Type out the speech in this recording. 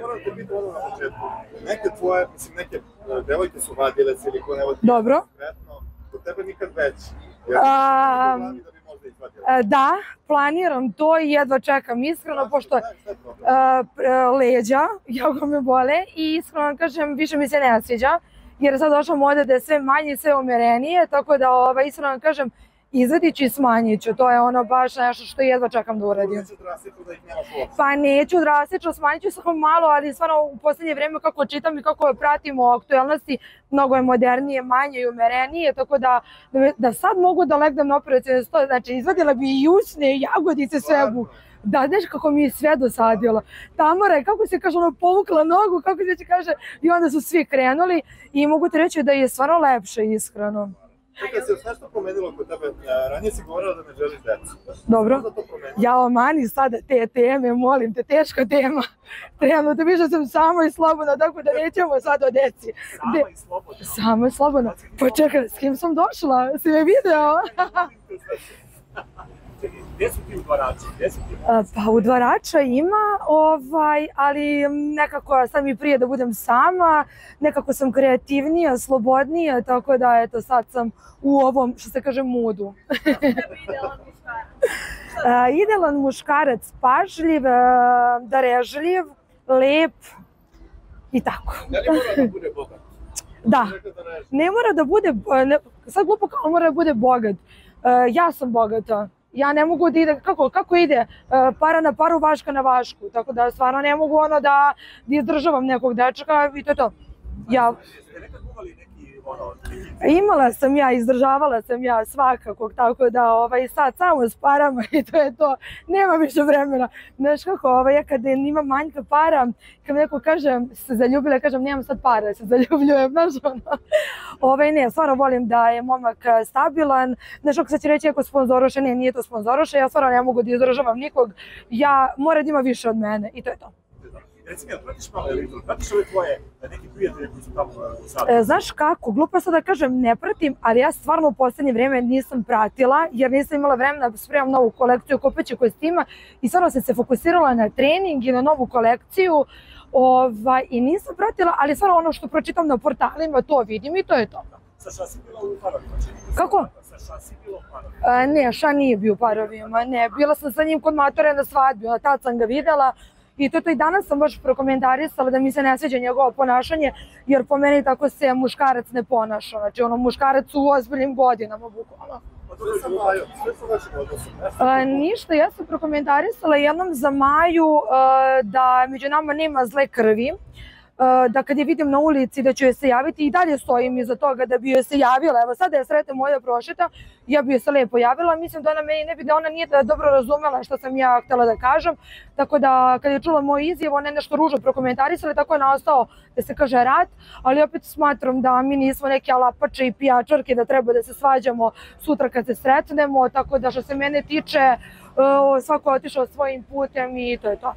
Moram te pitam odmah na početku. Neke tvoje, mislim, neke e, devojke su vadile se ili ko ne Dobro. konkretno, kod tebe nikad veći. Jer A, u glavi da bi možda. E, Da, planiram to i jedva čekam iskreno, pošto uh, pr- leđa, jako me bole i iskreno kažem, više mi se ne sviđa, jer sad došla moda da je sve manje i sve umerenije, tako da ovaj, iskreno kažem, ću i smanjit ću, to je ono baš nešto što jedva čekam da uradim. Neću drastično da ih nemaš uopšte. Pa neću drastično, smanjit ću samo malo, ali stvarno u poslednje vreme kako čitam i kako pratimo aktuelnosti, mnogo je modernije, manje i umerenije, tako da, da, sad mogu da legnem na operacijne sto, znači izvadila bi i usne, i jagodice, svebu. Da, znaš kako mi je sve dosadilo. Tamara je, kako se kaže, ono, povukla nogu, kako se kaže, i onda su svi krenuli i mogu ti reći da je stvarno lepše, iskreno. Čekaj, se još nešto promenilo kod tebe? E, Ranije si govorila da ne želiš decu. Dobro? Ja o mani sada te teme, molim te, teška tema. Trenutno da više sam sama i slobodna, tako da nećemo sad o deci. De, Sama i slobodno. sama i slobodna. Pa čekaj, s kim sam došla? Si me video? Gde su ti udvarači? Gde su ti A, Pa u dvarača ima, ovaj, ali nekako sad mi prije da budem sama, nekako sam kreativnija, slobodnija, tako da eto sad sam u ovom, što se kaže, mudu. A, idealan muškarac, pažljiv, a, darežljiv, lep i tako. Da li mora da bude bogat? Da, ne. mora da bude, ne, sad glupo kao mora da bude bogat. E, ja sam bogata. Ja ne mogu da ide, kako, kako ide, E, para na paru, vaška na vašku. Tako da stvarno ne mogu ono da, da izdržavam nekog dečka i to je to. Ja, Jeste nekad imala sam ja, izdržavala sam ja svakako, tako da ovaj, sad samo s parama i to je to. Nema više vremena. Znaš kako, ovaj, ja kada imam manjka para, kad neko kaže se zaljubila, kažem nemam sad para, da se zaljubljujem, znaš ono. Ovaj, ne, stvarno volim da je momak eh, stabilan. Znaš kako sad će reći ako sponzoroše, ne, nije to sponzoroše, ja stvarno ne mogu da izdržavam nikog. Ja, mora da ima više od mene i to je to. Reci mi, jel pratiš malo elitu, pratiš ove tvoje e, neki prijatelji koji su tamo u sadu? E, znaš kako, glupo je sad da kažem ne pratim, ali ja stvarno u poslednje vreme nisam pratila, jer nisam imala vremena da spremam novu kolekciju kupeće kostima i stvarno sam se fokusirala na trening i na novu kolekciju ovaj, i nisam pratila, ali stvarno ono što pročitam na portalima to vidim i to je to. Sa šta si bila u parovima? Kako? Sa šta si bila u parovima? A, ne, ša nije bio u parovima, ne, bila sam sa njim kod matore na svadbi, tad sam ga videla i to, to i danas sam baš prokomentarisala da mi se ne sviđa njegovo ponašanje, jer po meni tako se muškarac ne ponaša, znači ono muškarac u ozbiljnim godinama, bukvalno. Pa A, ništa, ja sam prokomentarisala jednom za Maju a, da među nama nema zle krvi, da kad je vidim na ulici da ću joj se javiti i dalje stojim iza toga da bi joj se javila. Evo sada je sretna moja prošeta, ja bi joj se lepo javila, mislim da ona meni ne bi, da ona nije da dobro razumela što sam ja htela da kažem, tako da kad je čula moj izjav, ona je nešto ružno prokomentarisala, tako je nastao da se kaže rat, ali opet smatram da mi nismo neke alapače i pijačarke da treba da se svađamo sutra kad se sretnemo, tako da što se mene tiče, uh, svako otišao svojim putem i to je to.